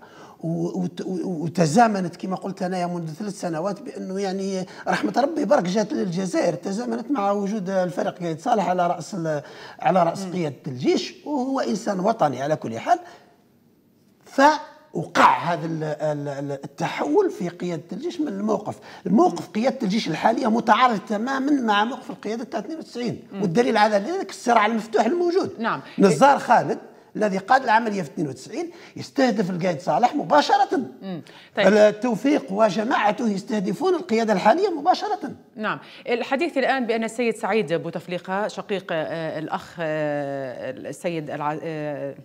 Speaker 2: وتزامنت كما قلت أنا منذ ثلاث سنوات بأنه يعني رحمة ربي برك جات للجزائر تزامنت مع وجود الفريق قايد صالح على رأس على رأس قيادة الجيش وهو إنسان وطني على كل حال. ف وقع هذا التحول في قيادة الجيش من الموقف، الموقف قيادة الجيش الحالية متعارض تماما مع موقف القيادة تاع 92 والدليل على ذلك الصراع المفتوح الموجود.
Speaker 1: نعم.
Speaker 2: نزار خالد الذي قاد العملية في 92 يستهدف القائد صالح مباشرة. طيب. التوفيق وجماعته يستهدفون القيادة الحالية مباشرة.
Speaker 1: نعم. الحديث الآن بأن السيد سعيد بوتفليقة شقيق آه، الأخ آه، السيد آه،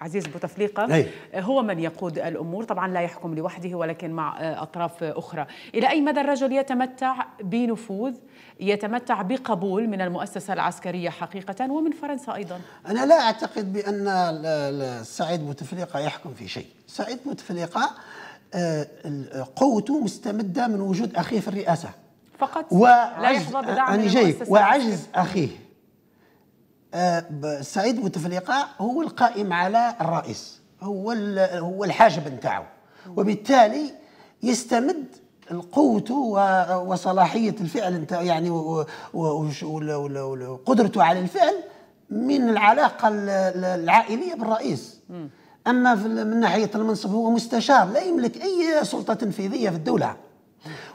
Speaker 1: عزيز بوتفليقة. هو من يقود الأمور طبعا لا يحكم لوحده ولكن مع أطراف أخرى. إلى أي مدى الرجل يتمتع بنفوذ يتمتع بقبول من المؤسسة العسكرية حقيقة ومن فرنسا أيضا؟
Speaker 2: أنا لا أعتقد بأن سعيد بوتفليقة يحكم في شيء. سعيد بوتفليقة آه، قوته مستمدة من وجود أخيه في الرئاسة.
Speaker 1: فقط؟ لا يحظى بدعم
Speaker 2: وعجز أخيه. آه، سعيد بوتفليقه هو القائم على الرئيس هو هو الحاجب نتاعو. وبالتالي يستمد قوته وصلاحية الفعل نتاعو يعني وقدرته على الفعل من العلاقة العائلية بالرئيس. أما من ناحية المنصب هو مستشار لا يملك أي سلطة تنفيذيه في الدولة.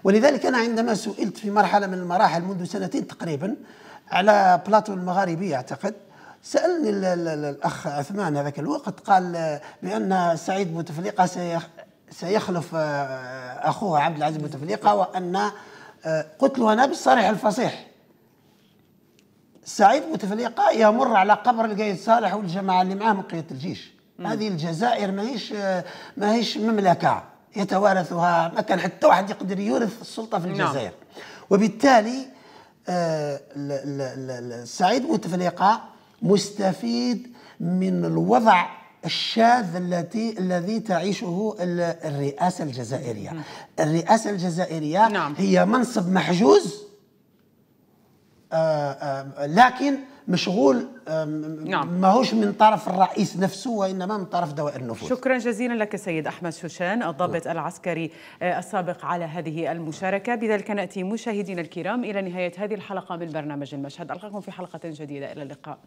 Speaker 2: ولذلك أنا عندما سئلت في مرحلة من المراحل منذ سنتين تقريبا على بلاطو المغاربيه أعتقد. سالني الأخ عثمان هذاك الوقت قال بأن سعيد بوتفليقة سيخلف آه، أخوه عبد العزيز بوتفليقة وأن آه، قلت له أنا بالصريح الفصيح. سعيد بوتفليقة يمر على قبر القايد صالح والجماعة اللي معاه من قياده الجيش. هذه الجزائر ماهيش ماهيش مملكة يتوارثها. ما كان حتى واحد يقدر يورث السلطة في نعم. الجزائر. نعم. وبالتالي آه سعيد بوتفليقة مستفيد من الوضع الشاذ التي الذي تعيشه الرئاسة الجزائرية الرئاسة الجزائرية نعم. هي منصب محجوز آه، آه، لكن مشغول نعم. ماهوش من طرف الرئيس نفسه وإنما من طرف دوائر النفوذ.
Speaker 1: شكرا جزيلا لك سيد أحمد شوشان الضابط العسكري آه، السابق على هذه المشاركة. بذلك نأتي مشاهدينا الكرام إلى نهاية هذه الحلقة من برنامج المشهد. ألقاكم في حلقة جديدة إلى اللقاء.